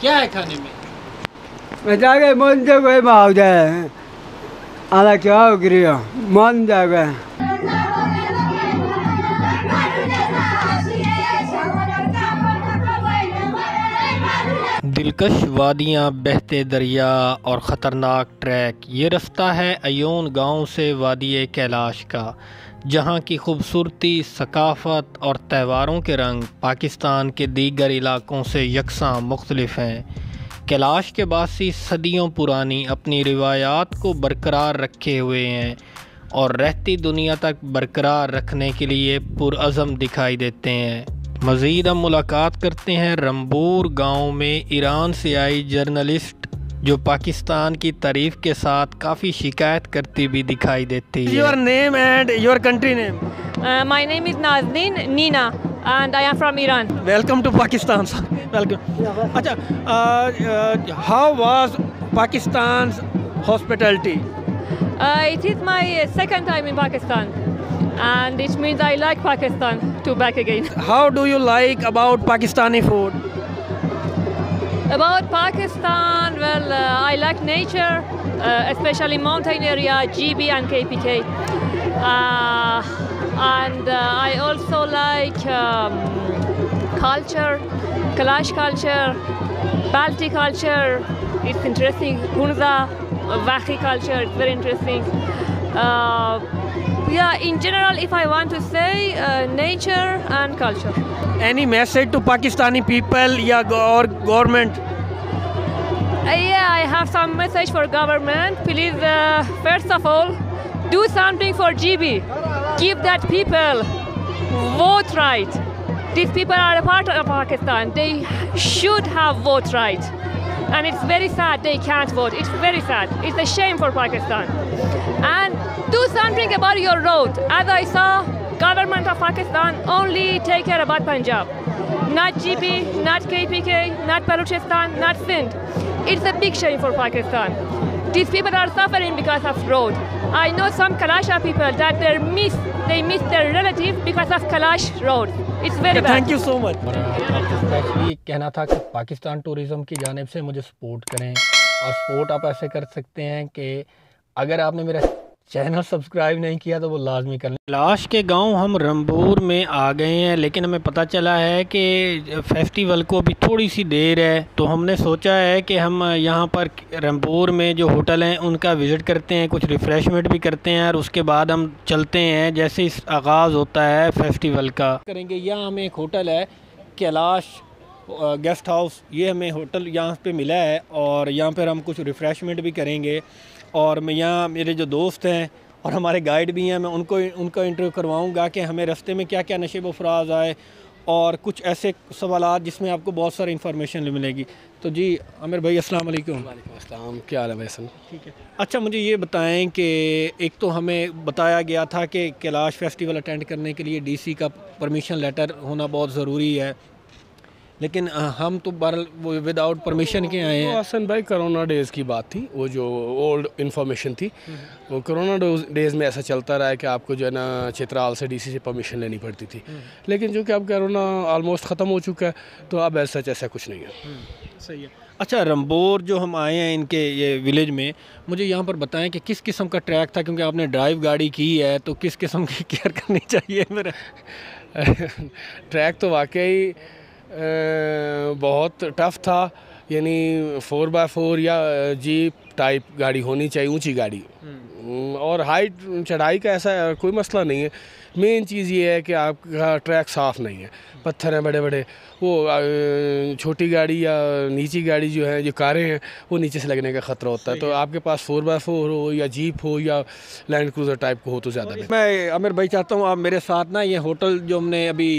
क्या है खाने में Mataga monte kwe maude. Ala kya griyo. Monte kwe. दिलकश वादियाँ बहते दरिया और ख़तरनाक ट्रैक। ये रास्ता है अयोन गाँव से वादी कैलाश का, जहाँ की खूबसूरती, सकाफ़त और त्योहारों के रंग पाकिस्तान के दीगर इलाकों से यकसा मुख्तलफ हैं। कैलाश के बासी सदियों पुरानी अपनी रिवायात को बरकरार रखे हुए हैं और रहती दुनिया तक बरकरार रखने के लिए पुरज़म दिखाई देते हैं। मजीद हम मुलाकात करते हैं रंबूर गाँव में ईरान से आई जर्नलिस्ट जो पाकिस्तान की तारीफ़ के साथ काफ़ी शिकायत करती भी दिखाई देती है। Your name and your country name my name is Nazanin Nina and I am from Iran welcome to Pakistan अच्छा how was Pakistan hospitality it is my second time in Pakistan and it means I like Pakistan to back again. How do you like about Pakistani food? About Pakistan, well, uh, I like nature, uh, especially mountain area, GB and KPK. Uh, and uh, I also like um, culture, Kalash culture, Balti culture. It's interesting. Hunza, Vakhi culture. It's very interesting. Yeah, in general, if I want to say, uh, nature and culture. Any message to Pakistani people yeah, or government? Uh, yeah, I have some message for government. Please, uh, first of all, do something for GB. Give that people vote right. These people are a part of Pakistan. They should have vote right. And it's very sad they can't vote. It's very sad. It's a shame for Pakistan. And do something about your road. As I saw, government of Pakistan only take care about Punjab. Not GB, not KPK, not Balochistan, not Sindh. It's a big shame for Pakistan. These people are suffering because of road. I know some Kalasha people that they miss they miss their relative because of Kalash road. It's very thank you so much. Specially कहना था कि Pakistan tourism की जानब से मुझे support करें और support आप ऐसे कर सकते हैं कि अगर आपने मेरा चैनल सब्सक्राइब नहीं किया तो वो लाजमी कर लें। लाश के गाँव हम रंबूर में आ गए हैं, लेकिन हमें पता चला है कि फेस्टिवल को अभी थोड़ी सी देर है तो हमने सोचा है कि हम यहाँ पर रंबूर में जो होटल हैं, उनका विज़िट करते हैं, कुछ रिफ़्रेशमेंट भी करते हैं, और उसके बाद हम चलते हैं, जैसे इस आगाज़ होता है फेस्टिवल का। करेंगे, यहाँ हमें एक होटल है, कैलाश गेस्ट हाउस, ये हमें होटल यहाँ पे मिला है, और यहाँ पर हम कुछ रिफ़्रेशमेंट भी करेंगे। और मैं यहाँ मेरे जो दोस्त हैं और हमारे गाइड भी हैं मैं उनको उनका इंटरव्यू करवाऊँगा कि हमें रस्ते में क्या क्या नशे व फराज आए और कुछ ऐसे सवाल जिसमें आपको बहुत सारी इन्फॉर्मेशन मिलेगी। तो जी आमिर भाई अस्सलाम वालेकुम अस्सलाम क्या हाल है वैसन ठीक है। अच्छा मुझे ये बताएँ कि एक तो हमें बताया गया था कि कैलाश फेस्टिवल अटेंड करने के लिए डीसी का परमिशन लेटर होना बहुत ज़रूरी है। लेकिन हम तो बहरहाल वो विदाउट परमिशन के आए हैं। हसन भाई कोरोना डेज़ की बात थी वो जो ओल्ड इन्फॉर्मेशन थी वो कोरोना डेज़ में ऐसा चलता रहा है कि आपको जो है ना चित्राल से डीसी से परमिशन लेनी पड़ती थी। लेकिन जो कि अब कोरोना ऑलमोस्ट ख़त्म हो चुका है तो अब ऐसा ऐसा कुछ नहीं है। सही है। अच्छा रंबोर जो हम आए हैं इनके ये विलेज में मुझे यहाँ पर बताएँ कि किस किस्म का ट्रैक था क्योंकि आपने ड्राइव गाड़ी की है तो किस किस्म की केयर करनी चाहिए मेरा? ट्रैक तो वाकई बहुत टफ था यानी फोर बाय फोर या जीप टाइप गाड़ी होनी चाहिए ऊँची गाड़ी। हम्म, और हाइट चढ़ाई का ऐसा कोई मसला नहीं है। मेन चीज़ ये है कि आपका ट्रैक साफ़ नहीं है। पत्थर हैं बड़े बड़े वो छोटी गाड़ी या नीची गाड़ी जो है जो कारें हैं वो नीचे से लगने का ख़तरा होता है। तो आपके पास फोर बाय फोर हो या जीप हो या लैंड क्रूज़र टाइप को हो तो ज़्यादा मैं आमिर भाई चाहता हूँ आप मेरे साथ ना ये होटल जो हमने अभी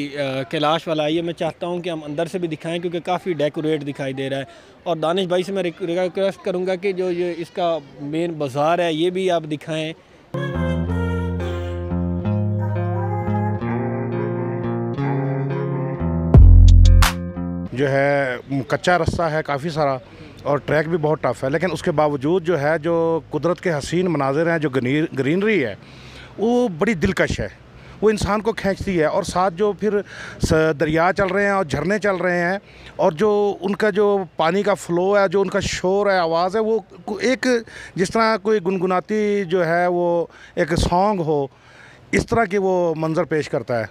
कैलाश वाला है ये मैं चाहता हूँ कि हम अंदर से भी दिखाएँ क्योंकि काफ़ी डेकोरेट दिखाई दे रहा है। और दानिश भाई से मैं रिक्वेस्ट करूँगा कि जो ये इसका मेन बाज़ार है ये भी आप दिखाएँ। जो है, कच्चा रास्ता है काफ़ी सारा और ट्रैक भी बहुत टफ़ है। लेकिन उसके बावजूद जो है, जो कुदरत के हसीन मनाजिर हैं, जो ग्रीनरी है, वो बड़ी दिलकश है। वो इंसान को खींचती है और साथ जो फिर दरिया चल रहे हैं और झरने चल रहे हैं और जो उनका जो पानी का फ़्लो है, जो उनका शोर है, आवाज़ है, वो एक जिस तरह कोई गुनगुनाती जो है, वो एक सॉन्ग हो इस तरह के वो मंज़र पेश करता है।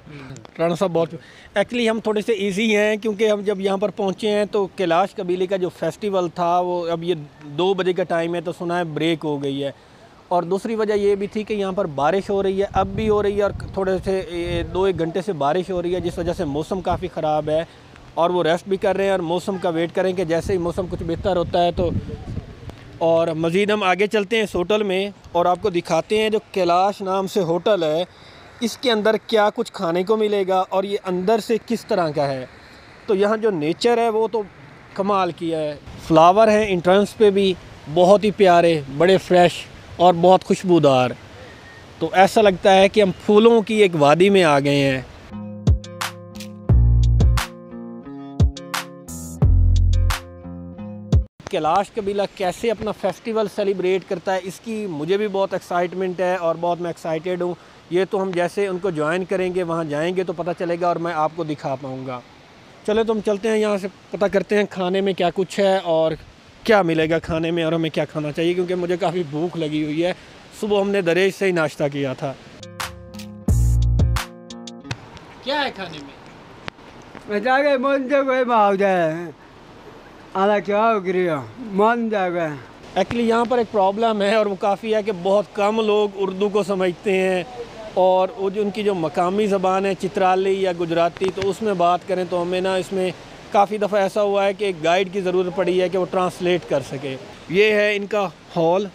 राना साहब बहुत एक्चुअली हम थोड़े से इजी हैं, क्योंकि हम जब यहाँ पर पहुँचे हैं तो कैलाश कबीले का जो फेस्टिवल था, वो अब ये दो बजे का टाइम है तो सुना है ब्रेक हो गई है। और दूसरी वजह ये भी थी कि यहाँ पर बारिश हो रही है, अब भी हो रही है, और थोड़े से दो एक घंटे से बारिश हो रही है, जिस वजह से मौसम काफ़ी ख़राब है। और वो रेस्ट भी कर रहे हैं, और मौसम का वेट करें कि जैसे ही मौसम कुछ बेहतर होता है तो और मज़ीद हम आगे चलते हैं इस होटल में और आपको दिखाते हैं जो कैलाश नाम से होटल है। इसके अंदर क्या कुछ खाने को मिलेगा और ये अंदर से किस तरह का है? तो यहाँ जो नेचर है, वो तो कमाल किया है। फ्लावर हैं इंट्रेंस पे भी, बहुत ही प्यारे, बड़े फ्रेश और बहुत खुशबूदार। तो ऐसा लगता है कि हम फूलों की एक वादी में आ गए हैं। कैलाश कबीला कैसे अपना फेस्टिवल सेलिब्रेट करता है इसकी मुझे भी बहुत एक्साइटमेंट है और बहुत मैं एक्साइटेड हूँ। ये तो हम जैसे उनको ज्वाइन करेंगे वहाँ जाएँगे तो पता चलेगा और मैं आपको दिखा पाऊँगा। चलो तो हम चलते हैं यहाँ से पता करते हैं खाने में क्या कुछ है और क्या मिलेगा खाने में और हमें क्या खाना चाहिए क्योंकि मुझे काफ़ी भूख लगी हुई है। सुबह हमने दरेज से ही नाश्ता किया था। क्या है खाने में जाके मन कोई भाव जाए आला क्या हो मान जाएगा। एक्चुअली यहाँ पर एक प्रॉब्लम है और वो काफ़ी है कि बहुत कम लोग उर्दू को समझते हैं और वो जो उनकी जो मकामी ज़बान है, चित्राली या गुजराती तो उसमें बात करें तो हमें ना इसमें काफ़ी दफ़ा ऐसा हुआ है कि एक गाइड की ज़रूरत पड़ी है कि वो ट्रांसलेट कर सके। ये है इनका हॉल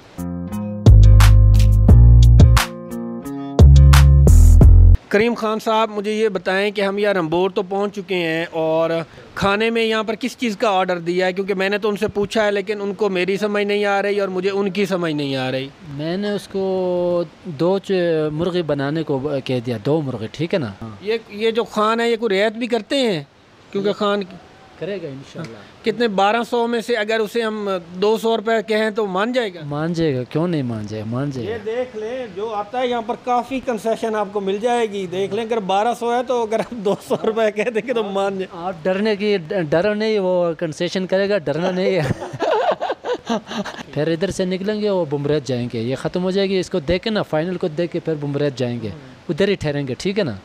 करीम खान साहब मुझे ये बताएँ कि हम यहाँ रंबोर तो पहुँच चुके हैं और खाने में यहाँ पर किस चीज़ का ऑर्डर दिया है? क्योंकि मैंने तो उनसे पूछा है लेकिन उनको मेरी समझ नहीं आ रही और मुझे उनकी समझ नहीं आ रही। मैंने उसको दो मुर्गे बनाने को कह दिया दो मुर्गे ठीक है ना? ये ये जो खान है ये कोई रियायत भी करते हैं? क्योंकि खान करेगा इंशाल्लाह। कितने बारह सौ में से अगर उसे हम दो सौ रुपये कहें तो मान जाएगा? मान जाएगा क्यों नहीं मान जाएगा मान जाएगा। ये देख लें जो आता है यहाँ पर काफ़ी कंसेशन आपको मिल जाएगी। देख लें अगर बारह सौ है तो अगर आप दो सौ रुपये कह देंगे तो मान जाए। आप डरने की डर नहीं वो कंसेशन करेगा डरना नहीं है। फिर इधर से निकलेंगे वो बुमरेत जाएँगे। ये ख़त्म हो जाएगी इसको देख के ना फाइनल को देख के फिर बुमरेत जाएँगे। उधर ही ठहरेंगे ठीक है ना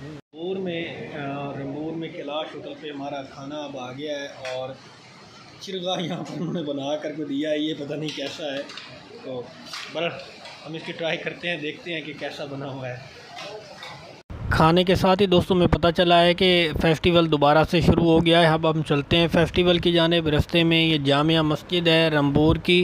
हमारा खाना अब आ गया है और चिरगा यहाँ पर उन्होंने बना करके दिया है, ये पता नहीं कैसा है। तो बर हम इसकी ट्राई करते हैं, देखते हैं कि कैसा बना हुआ है। खाने के साथ ही दोस्तों में पता चला है कि फ़ेस्टिवल दोबारा से शुरू हो गया है। अब हम चलते हैं फ़ेस्टिवल की जानब। रस्ते में ये जामिया मस्जिद है, रंबोर की।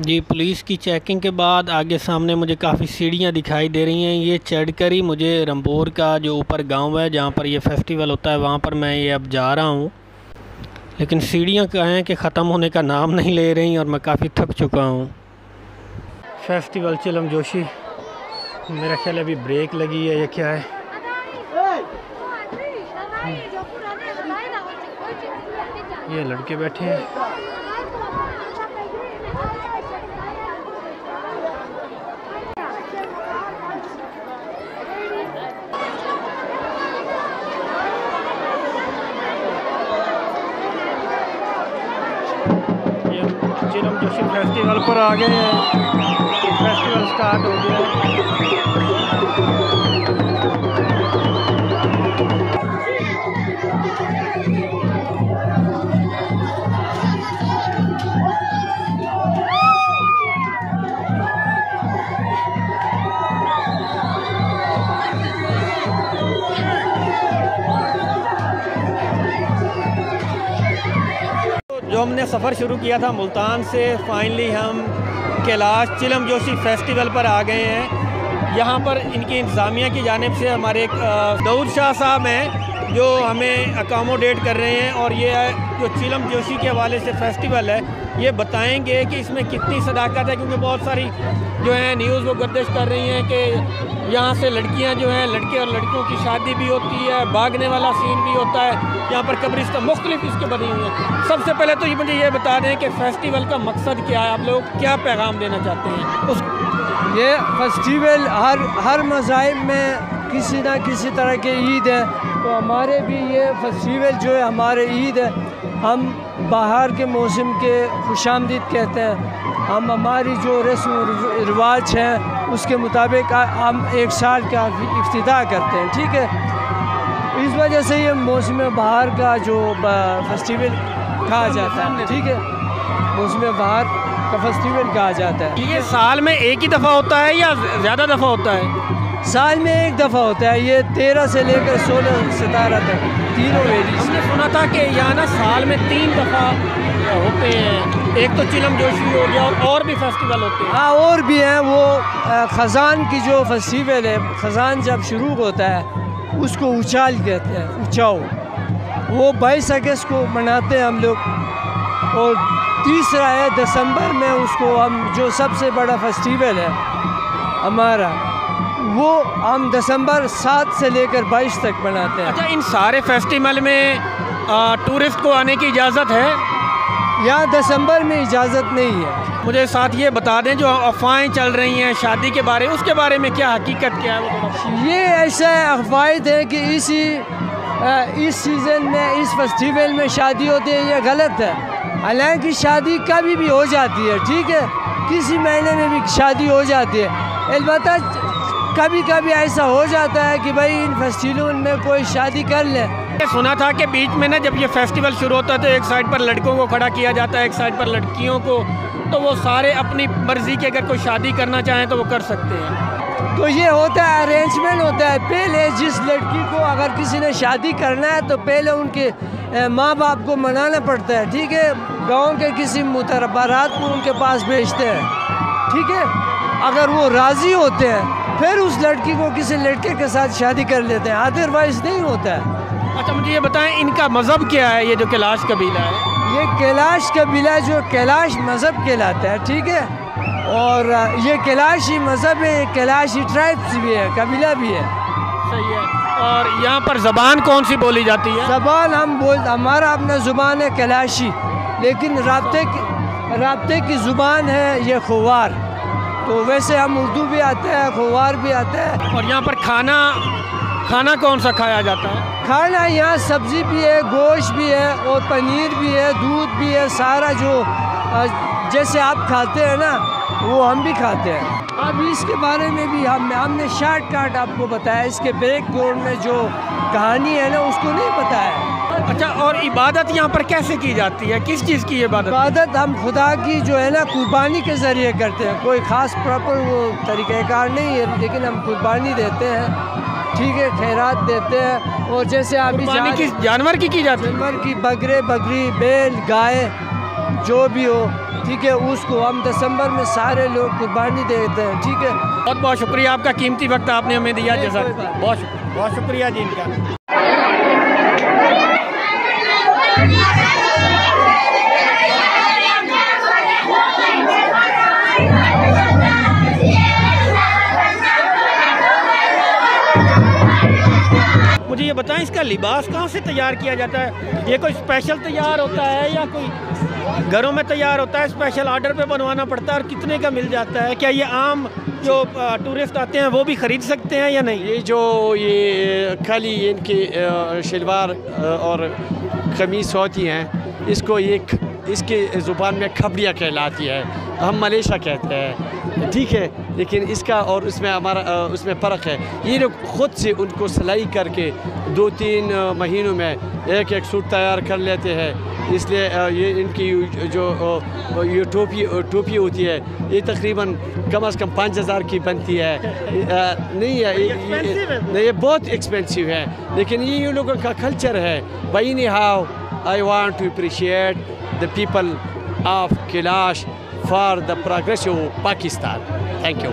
जी, पुलिस की चेकिंग के बाद आगे सामने मुझे काफ़ी सीढ़ियाँ दिखाई दे रही हैं। ये चढ़ कर ही मुझे रंबोर का जो ऊपर गाँव है, जहाँ पर ये फेस्टिवल होता है, वहाँ पर मैं ये अब जा रहा हूँ। लेकिन सीढ़ियाँ कहें कि ख़त्म होने का नाम नहीं ले रही और मैं काफ़ी थक चुका हूँ। फेस्टिवल चिलम जोशी, मेरा ख्याल अभी ब्रेक लगी है या क्या है? ये लड़के बैठे हैं। फेस्टिवल पर आ गए हैं। फेस्टिवल स्टार्ट हो गया। जो सफ़र शुरू किया था मुल्तान से। फाइनली हम कैलाश चिलम जोशी फेस्टिवल पर आ गए हैं। यहाँ पर इनकी इंतज़ामिया की जानब से हमारे एक दौर शाह साहब हैं, जो हमें अकामोडेट कर रहे हैं और ये जो चिलम जोशी के हवाले से फेस्टिवल है, ये बताएँगे कि इसमें कितनी सदाकत है, क्योंकि बहुत सारी जो है न्यूज़ वो गर्दिश कर रही हैं कि यहाँ से लड़कियाँ जो हैं, लड़के और लड़कियों की शादी भी होती है, भागने वाला सीन भी होता है। यहाँ पर कब्रिस्तान मुख्तलिफ़ इसके बनी हुई हैं। सबसे पहले तो ये मुझे ये बता दें कि फेस्टिवल का मकसद क्या है? आप लोग क्या पैगाम देना चाहते हैं? उस ये फेस्टिवल हर हर मज़ाहब में किसी ना किसी तरह के ईद है। तो हमारे भी ये फेस्टिवल जो है, हमारे ईद है। हम बाहर के मौसम के खुशामदीद कहते हैं। हम हमारी जो रस्म रिवाज हैं उसके मुताबिक हम एक साल का अफ्ताह करते हैं ठीक है? इस वजह से ये मौसम बहार का जो फेस्टिवल कहा जाता है ठीक है? मौसम बहार का फेस्टिवल कहा जाता है ये साल में एक ही दफ़ा होता है या ज़्यादा दफ़ा होता है? साल में एक दफ़ा होता है ये तेरह से लेकर सोलह सतारह तक तीनों वेरीज हमने सुना था कि यहाँ ना साल में तीन दफ़ा होते हैं। एक तो चिलम जोशी हो गया और, और भी फेस्टिवल होते हैं। हाँ और भी हैं। वो ख़जान की जो फेस्टिवल है ख़जान जब शुरू होता है उसको उछाल कहते हैं उछाओ। वो बाईस अगस्त को मनाते हैं हम लोग। और तीसरा है दिसंबर में उसको हम जो सबसे बड़ा फेस्टिवल है हमारा। वो हम दिसंबर सात से लेकर बाईस तक मनाते हैं। अच्छा इन सारे फेस्टिवल में टूरिस्ट को आने की इजाज़त है? यहाँ दिसंबर में इजाज़त नहीं है। मुझे साथ ये बता दें जो अफवाहें चल रही हैं शादी के बारे उसके बारे में क्या हकीकत क्या है वो ये ऐसा अफवाद है कि इसी इस सीज़न में इस फेस्टिवल में शादी होती है ये गलत है। हालाँकि शादी कभी भी हो जाती है ठीक है? किसी महीने में भी शादी हो जाती है। अलबत् कभी कभी ऐसा हो जाता है कि भाई इन फेस्टिवल में कोई शादी कर ले। सुना था कि बीच में ना जब ये फेस्टिवल शुरू होता है तो एक साइड पर लड़कों को खड़ा किया जाता है एक साइड पर लड़कियों को तो वो सारे अपनी मर्ज़ी की अगर कोई शादी करना चाहें तो वो कर सकते हैं। तो ये होता है अरेंजमेंट होता है। पहले जिस लड़की को अगर किसी ने शादी करना है तो पहले उनके माँ बाप को मनाना पड़ता है ठीक है? गाँव के किसी मुतरबारात को उनके पास भेजते हैं ठीक है? अगर वो राज़ी होते हैं फिर उस लड़की को किसी लड़के के साथ शादी कर लेते हैं। अदरवाइज़ नहीं होता है। अच्छा मुझे ये बताएँ इनका मज़हब क्या है? ये जो कैलाश कबीला है। ये कैलाश कबीला जो कैलाश मज़हब कहलाता है ठीक है? और ये कैलाशी मज़हब है ये कैलाशी ट्राइब्स भी है कबीला भी है। सही है। और यहाँ पर ज़बान कौन सी बोली जाती है? जबान हम बोल हमारा अपना ज़ुबान है कैलाशी लेकिन रबते की रबते की ज़ुबान है ये खोवार। तो वैसे हम उर्दू भी आते हैं खोवार भी आते हैं। और यहाँ पर खाना खाना कौन सा खाया जाता है? खाना यहाँ सब्ज़ी भी है गोश्त भी है और पनीर भी है दूध भी है सारा जो जैसे आप खाते हैं ना वो हम भी खाते हैं। अब इसके बारे में भी हम हमने शार्ट काट आपको बताया इसके बैकग्राउंड में जो कहानी है ना उसको नहीं पता है अच्छा और इबादत यहाँ पर कैसे की जाती है? किस चीज़ की इबादत? इबादत हम खुदा की जो है ना कुर्बानी के ज़रिए करते हैं। कोई ख़ास प्रॉपर वो तरीक़ाकार नहीं है लेकिन हम कुर्बानी देते हैं। ठीक है खैरात देते हैं। और जैसे अभी जा- किस जानवर की की जाती है? जानवर की बकरे बकरी बैल गाय जो भी हो ठीक है उसको हम दिसंबर में सारे लोग कुर्बानी देते हैं ठीक है। बहुत बहुत शुक्रिया आपका कीमती वक्त आपने हमें दिया जैसा। बहुत बहुत शुक्रिया जी इनका। मुझे बताएँ, इसका लिबास कहाँ से तैयार किया जाता है? ये कोई स्पेशल तैयार होता है या कोई घरों में तैयार होता है? स्पेशल ऑर्डर पे बनवाना पड़ता है और कितने का मिल जाता है? क्या ये आम जो टूरिस्ट आते हैं, वो भी ख़रीद सकते हैं या नहीं? ये जो ये खाली इनके शलवार और कमीज़ होती हैं, इसको ये इसके ज़ुबान में खबड़िया कहलाती है। हम मलेशिया कहते हैं। ठीक है? लेकिन इसका और उसमें हमारा उसमें फ़र्क है। ये लोग ख़ुद से उनको सिलाई करके दो तीन महीनों में एक एक सूट तैयार कर लेते हैं। इसलिए ये इनकी जो ये टोपी टोपी होती है ये तकरीबन कम अज़ कम पाँच हज़ार की बनती है। नहीं है ये- ये नहीं ये बहुत एक्सपेंसिव है। लेकिन ये ये लोगों का कल्चर है। बाई नी how I want to appreciate the people of Kalash for the progress of Pakistan thank you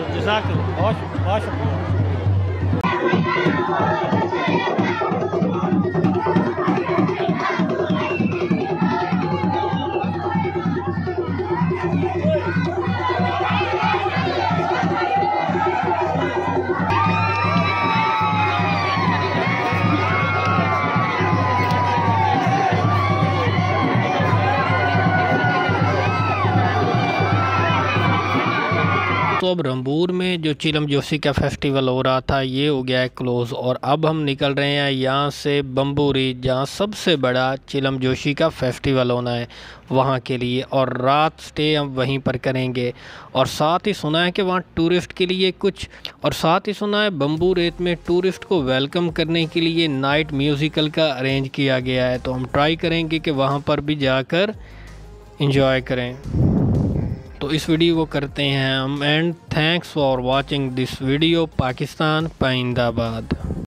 तो अब रंबूर में जो चिलम जोशी का फेस्टिवल हो रहा था, ये हो गया है क्लोज़ और अब हम निकल रहे हैं यहाँ से बम्बूरी जहाँ सबसे बड़ा चिलम जोशी का फेस्टिवल होना है, वहाँ के लिए और रात स्टे हम वहीं पर करेंगे। और साथ ही सुना है कि वहाँ टूरिस्ट के लिए कुछ और साथ ही सुना है बम्बू रेत में टूरिस्ट को वेलकम करने के लिए नाइट म्यूज़िकल का अरेंज किया गया है तो हम ट्राई करेंगे कि वहाँ पर भी जाकर इंजॉय करें। तो इस वीडियो को करते हैं हम and thanks for watching this video Pakistan, पाइंदाबाद।